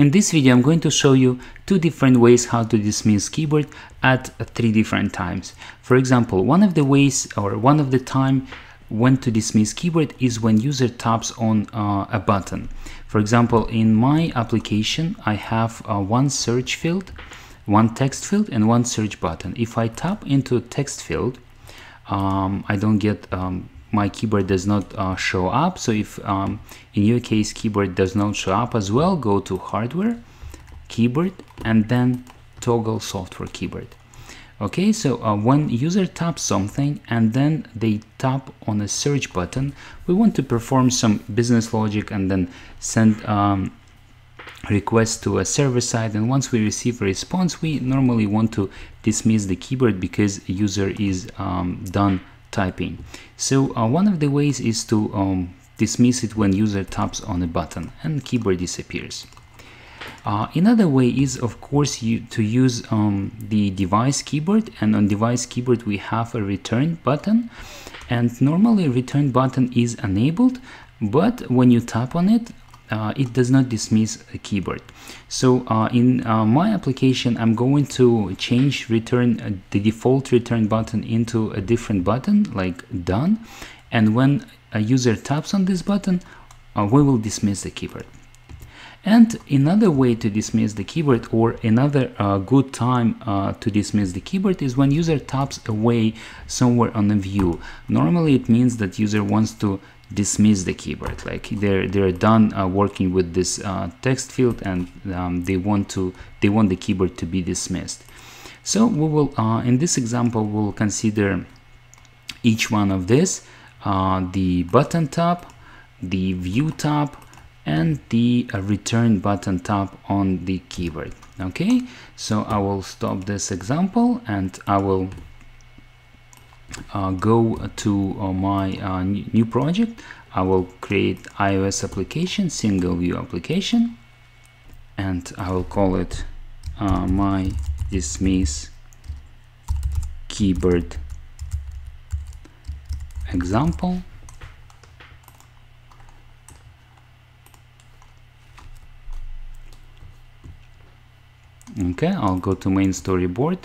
In this video I'm going to show you two different ways how to dismiss keyboard at three different times. For example, one of the ways or one of the time when to dismiss keyboard is when user taps on uh, a button. For example, in my application I have uh, one search field, one text field and one search button. If I tap into text field, um, I don't get um, my keyboard does not uh, show up. So if um, in your case keyboard does not show up as well go to hardware keyboard and then toggle software keyboard. Okay so uh, when user taps something and then they tap on a search button we want to perform some business logic and then send um, request to a server side. And once we receive a response we normally want to dismiss the keyboard because user is um, done typing. So uh, one of the ways is to um, dismiss it when user taps on a button and keyboard disappears. Uh, another way is of course you, to use um, the device keyboard and on device keyboard we have a return button and normally return button is enabled but when you tap on it uh, it does not dismiss a keyboard. So uh, in uh, my application, I'm going to change return uh, the default return button into a different button like done. And when a user taps on this button, uh, we will dismiss the keyboard. And another way to dismiss the keyboard or another uh, good time uh, to dismiss the keyboard is when user taps away somewhere on the view. Normally it means that user wants to dismiss the keyboard. Like they're they're done uh, working with this uh, text field and um, they want to they want the keyboard to be dismissed. So we will uh, in this example we'll consider each one of this uh, the button tap the view tap and the uh, return button tap on the keyboard. Okay? So I will stop this example and I will go to uh, my uh, new project. I will create iOS application single view application and I will call it uh, my dismiss keyboard example. Okay I'll go to main storyboard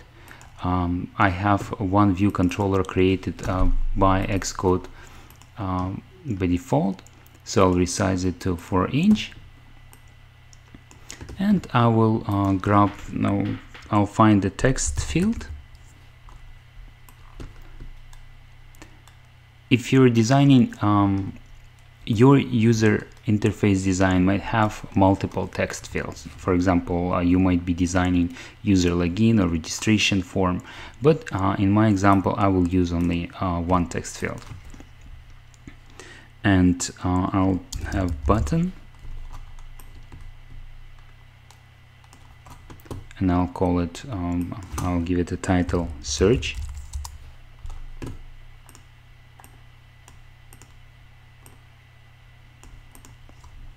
um, I have one view controller created uh, by Xcode um, by default. So I'll resize it to 4 inch. And I will uh, grab now I'll find the text field. If you're designing um, your user interface design might have multiple text fields. For example, uh, you might be designing user login or registration form, but uh, in my example, I will use only uh, one text field. And uh, I'll have button, and I'll call it, um, I'll give it a title search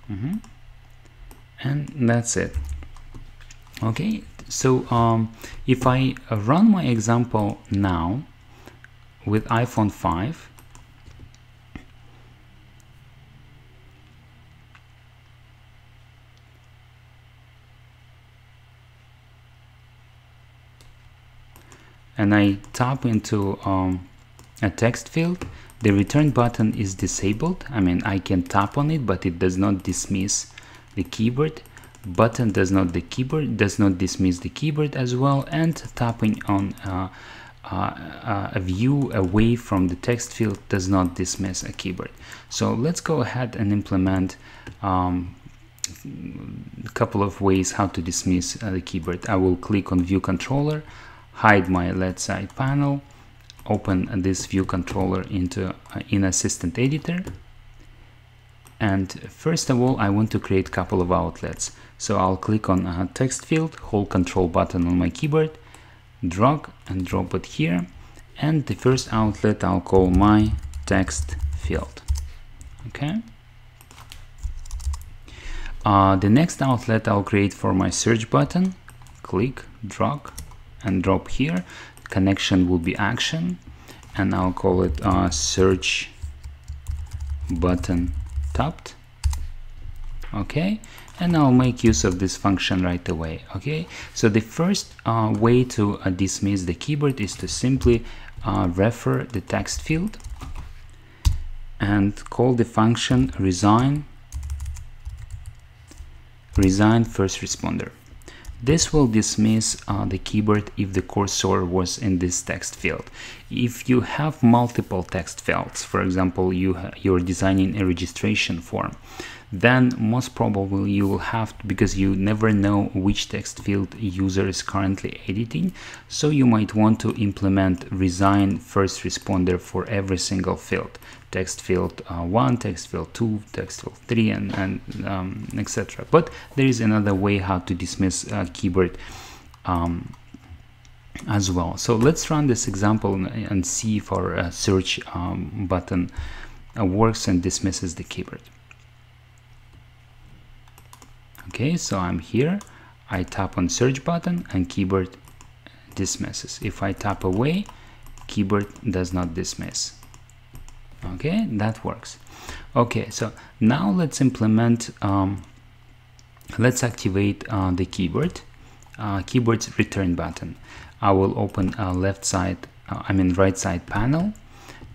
mm -hmm. and that's it okay so um, if I run my example now with iPhone 5 and I tap into um, a text field the return button is disabled. I mean, I can tap on it, but it does not dismiss the keyboard. Button does not the keyboard does not dismiss the keyboard as well, and tapping on uh, uh, uh, a view away from the text field does not dismiss a keyboard. So let's go ahead and implement um, a couple of ways how to dismiss uh, the keyboard. I will click on View Controller, hide my left side panel, open this view controller into uh, in assistant editor. And first of all I want to create a couple of outlets. So I'll click on a text field hold control button on my keyboard drag and drop it here. And the first outlet I'll call my text field. Okay? Uh, the next outlet I'll create for my search button. Click drag and drop here connection will be action and I'll call it uh, search button tapped. Okay? And I'll make use of this function right away. Okay? So the first uh, way to uh, dismiss the keyboard is to simply uh, refer the text field and call the function resign resign first responder this will dismiss uh, the keyboard if the cursor was in this text field. If you have multiple text fields, for example, you you're designing a registration form, then most probably you will have to, because you never know which text field user is currently editing so you might want to implement resign first responder for every single field. Text field uh, 1 text field 2 text field 3 and, and um, etc but there is another way how to dismiss uh, keyboard um, as well. So let's run this example and see if our uh, search um, button uh, works and dismisses the keyboard okay so I'm here. I tap on search button and keyboard dismisses. If I tap away keyboard does not dismiss. Okay that works. Okay so now let's implement um, let's activate uh, the keyboard uh, keyboard's return button. I will open a left side uh, I mean right side panel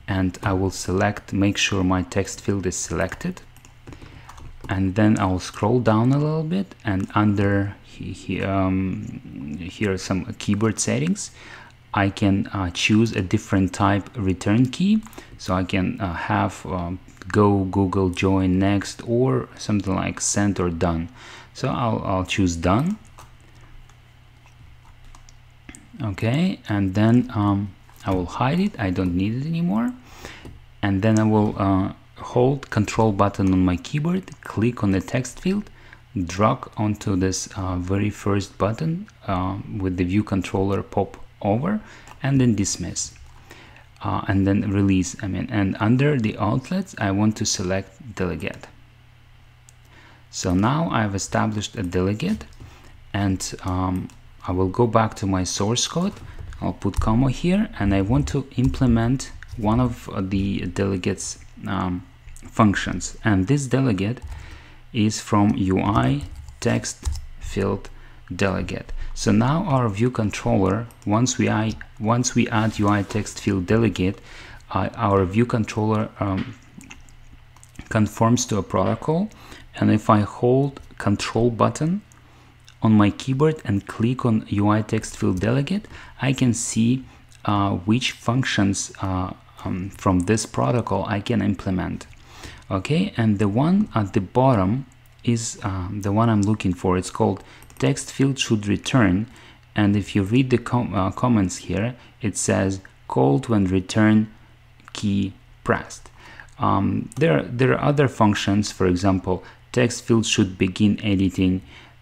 and I will select make sure my text field is selected and then I'll scroll down a little bit and under here, um, here are some keyboard settings. I can uh, choose a different type return key. So I can uh, have um, go Google join next or something like send or done. So I'll, I'll choose done. Okay and then um, I will hide it. I don't need it anymore. And then I will uh, hold control button on my keyboard, click on the text field, drag onto this uh, very first button uh, with the view controller pop over and then dismiss. Uh, and then release I mean and under the outlets I want to select delegate. So now I've established a delegate and um, I will go back to my source code. I'll put comma here and I want to implement one of the delegates um, functions. And this delegate is from UI text field delegate. So now our view controller once we I, once we add UI text field delegate uh, our view controller um, conforms to a protocol. And if I hold control button on my keyboard and click on UI text field delegate I can see uh, which functions uh, um, from this protocol I can implement okay and the one at the bottom is uh, the one I'm looking for. It's called text field should return. And if you read the com uh, comments here it says called when return key pressed. Um, there, there are other functions. For example text field should begin editing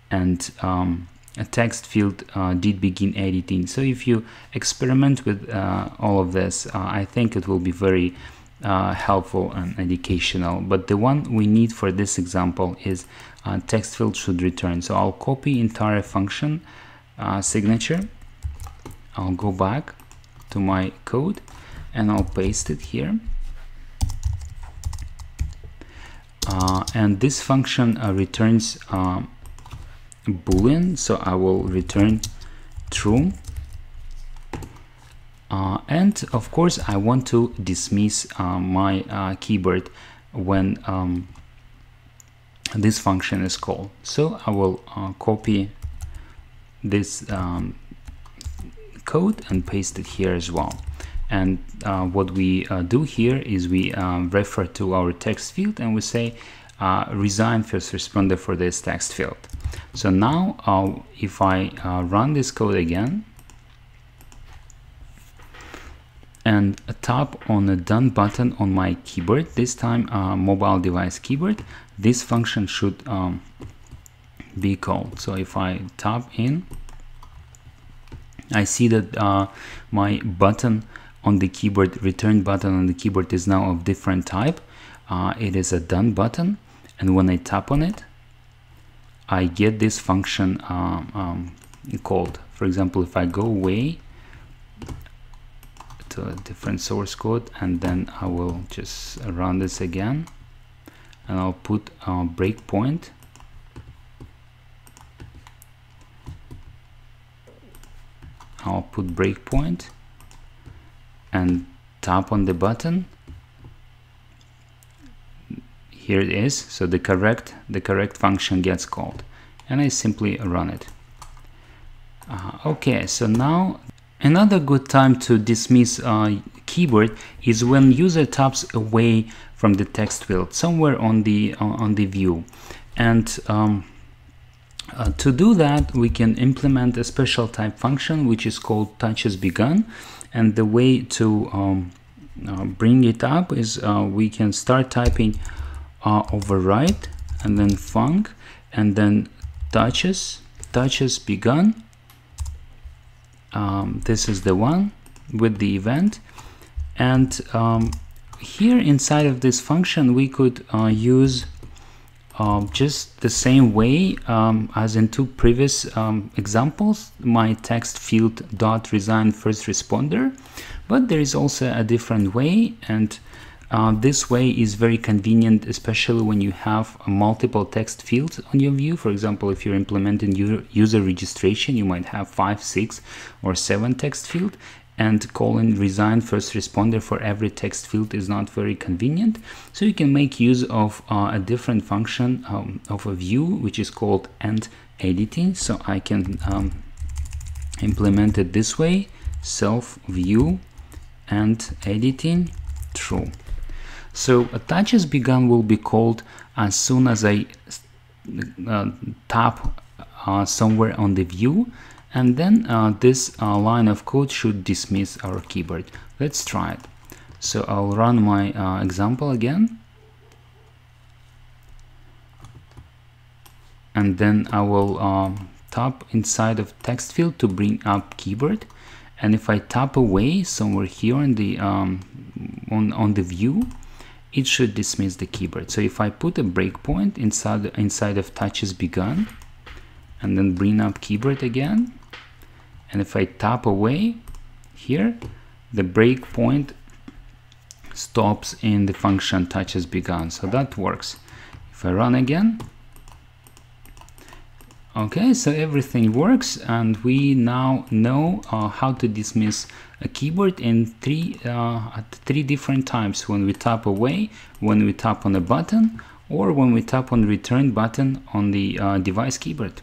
and um, a text field uh, did begin editing. So if you experiment with uh, all of this uh, I think it will be very uh, helpful and educational. But the one we need for this example is uh, text field should return. So I'll copy entire function uh, signature. I'll go back to my code and I'll paste it here. Uh, and this function uh, returns um, boolean. So I will return true uh, and of course I want to dismiss uh, my uh, keyboard when um, this function is called. So I will uh, copy this um, code and paste it here as well. And uh, what we uh, do here is we um, refer to our text field and we say resign first responder for this text field. So now if I run this code again and a tap on the done button on my keyboard this time uh, mobile device keyboard. This function should um, be called. So if I tap in I see that uh, my button on the keyboard return button on the keyboard is now of different type. Uh, it is a done button and when I tap on it I get this function um, um, called. For example if I go away to a different source code and then I will just run this again. And I'll put a breakpoint. I'll put breakpoint and tap on the button. Here it is. So the correct the correct function gets called. And I simply run it. Uh, okay so now another good time to dismiss a keyboard is when user taps away from the text field somewhere on the uh, on the view. And um, uh, to do that we can implement a special type function which is called touches begun. And the way to um, uh, bring it up is uh, we can start typing uh, override and then func and then touches touches begun um, this is the one with the event. And um, here inside of this function we could uh, use uh, just the same way um, as in two previous um, examples my text field dot resign first responder. But there is also a different way and uh, this way is very convenient, especially when you have multiple text fields on your view. For example, if you're implementing user registration, you might have five, six, or seven text field and calling resign first responder for every text field is not very convenient. So you can make use of uh, a different function um, of a view, which is called end editing. So I can um, implement it this way, self view end editing true. So as begun will be called as soon as I uh, tap uh, somewhere on the view and then uh, this uh, line of code should dismiss our keyboard. Let's try it. So I'll run my uh, example again and then I will um, tap inside of text field to bring up keyboard and if I tap away somewhere here on the um, on, on the view it should dismiss the keyboard. So if I put a breakpoint inside, inside of touches begun and then bring up keyboard again, and if I tap away here, the breakpoint stops in the function touches begun. So that works. If I run again, Okay, so everything works and we now know uh, how to dismiss a keyboard in three, uh, at three different times when we tap away, when we tap on a button or when we tap on return button on the uh, device keyboard.